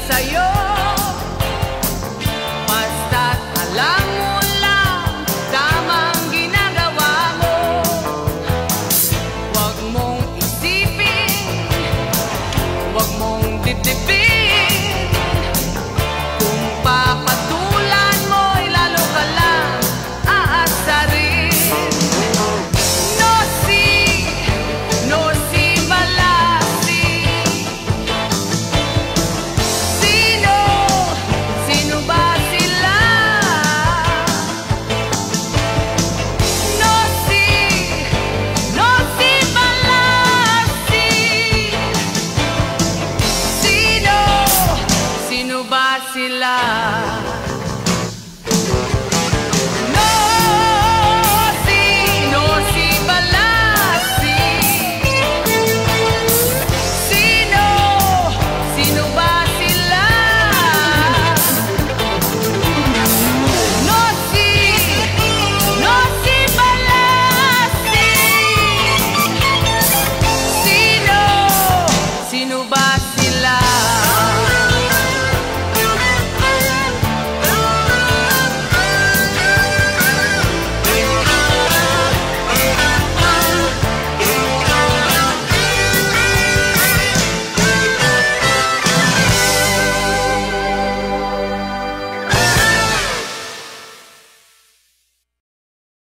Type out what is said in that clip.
casa yo. sila No, sino si Balasi? Sino, sino ba? No, si, no si Balasi Sino, sino ba?